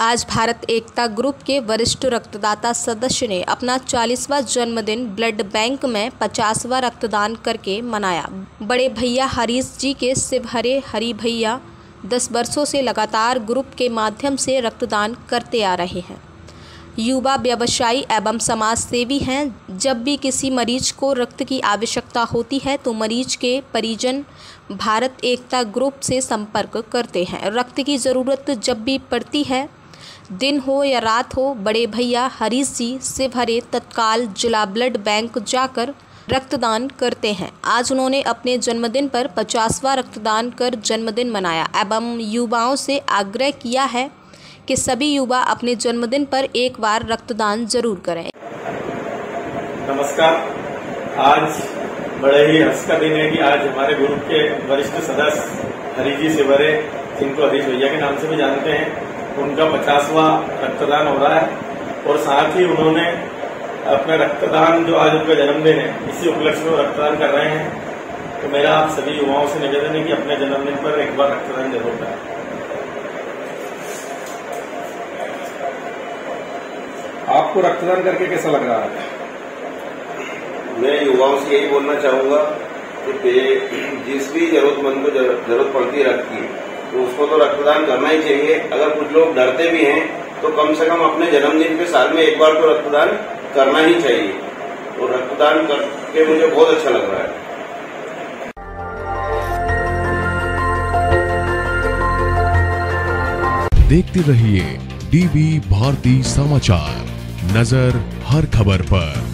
आज भारत एकता ग्रुप के वरिष्ठ रक्तदाता सदस्य ने अपना चालीसवां जन्मदिन ब्लड बैंक में पचासवां रक्तदान करके मनाया। बड़े भैया हरीश जी के शिवहरे हरी भैया दस वर्षों से लगातार ग्रुप के माध्यम से रक्तदान करते आ रहे हैं। युवा व्यवसायी एवं समाज सेवी हैं। जब भी किसी मरीज़ को रक्त की आवश्यकता होती है तो मरीज़ के परिजन भारत एकता ग्रुप से संपर्क करते हैं। रक्त की ज़रूरत जब भी पड़ती है दिन हो या रात हो, बड़े भैया हरीश जी से भरे तत्काल जिला ब्लड बैंक जाकर रक्तदान करते हैं। आज उन्होंने अपने जन्मदिन पर पचासवा रक्तदान कर जन्मदिन मनाया एवं युवाओं से आग्रह किया है कि सभी युवा अपने जन्मदिन पर एक बार रक्तदान ज़रूर करें। नमस्कार। आज बड़े ही हर्ष का दिन है कि आज हमारे ग्रुप के वरिष्ठ सदस्य हरिजी सिवरे जिनको हरीश भैया के नाम से भी जानते हैं उनका पचासवा रक्तदान हो रहा है और साथ ही उन्होंने अपना रक्तदान जो आज उनका जन्मदिन है इसी उपलक्ष्य में रक्तदान कर रहे हैं। तो मेरा आप सभी युवाओं से निवेदन है कि अपने जन्मदिन पर एक बार रक्तदान ज़रूर करें। आपको रक्तदान करके कैसा लग रहा है? मैं युवाओं से यही बोलना चाहूँगा कि जिस भी जरूरतमंद को ज़रूरत पड़ती है रक्त की तो उसको तो रक्तदान करना ही चाहिए। अगर कुछ लोग डरते भी हैं तो कम से कम अपने जन्मदिन के साल में एक बार तो रक्तदान करना ही चाहिए। और रक्तदान करके मुझे बहुत अच्छा लग रहा है। देखते रहिए डीवी भारती समाचार। नज़र हर खबर पर।